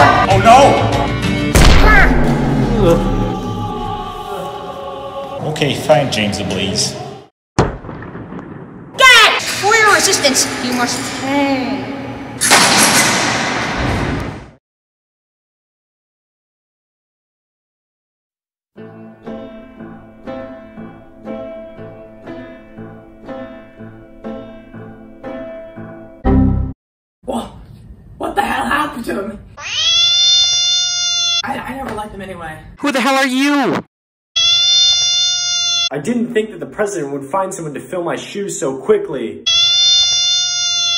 of! Oh no! Okay, fine, James the Blaze. Get! For your resistance, you must pay. What? What the hell happened to him? I, I never liked him anyway. Who the hell are you? I didn't think that the president would find someone to fill my shoes so quickly.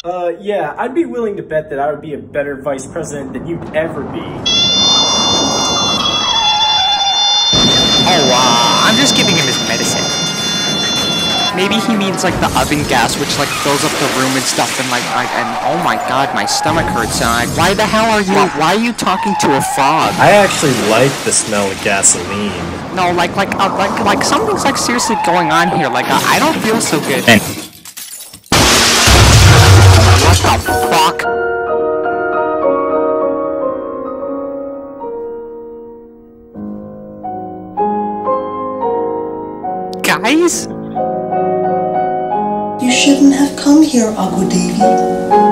Uh, yeah, I'd be willing to bet that I would be a better vice president than you'd ever be. Oh, uh, I'm just giving him his medicine. Maybe he means like the oven gas, which like fills up the room and stuff, and like, like and oh my god, my stomach hurts. And like, why the hell are you? Why are you talking to a frog? I actually like the smell of gasoline. No, like, like, uh, like, like something's like seriously going on here. Like, uh, I don't feel so good. what the fuck? Guys? You shouldn't have come here, Aqua Davie.